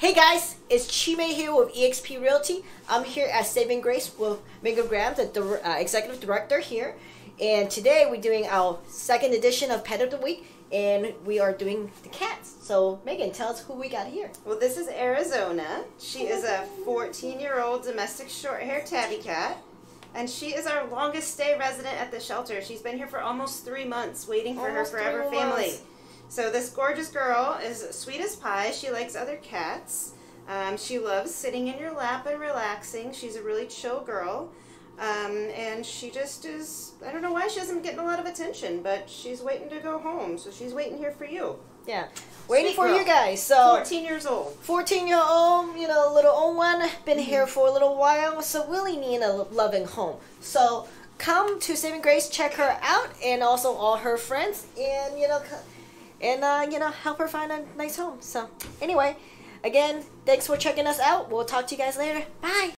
Hey guys, it's Chime here with eXp Realty. I'm here at Saving Grace with Megan Graham, the dir- uh, executive director here. And today we're doing our second edition of Pet of the Week, and we are doing the cats. So Megan, tell us who we got here. Well, this is Arizona. She is a 14 year old domestic short hair tabby cat. And she is our longest stay resident at the shelter. She's been here for almost three months waiting for Almost her forever family. months. So, this gorgeous girl is sweet as pie. She likes other cats. Um, she loves sitting in your lap and relaxing. She's a really chill girl. Um, and she just is, I don't know why she isn't getting a lot of attention, but she's waiting to go home. So, she's waiting here for you. Yeah, waiting Sweet for girl. you guys. So 14 years old. 14 year old, you know, little old one, been here for a little while, so really need a loving home. So come to Saving Grace, check her out, and also all her friends, and you know, and uh, you know, help her find a nice home. So anyway, again, thanks for checking us out. We'll talk to you guys later. Bye.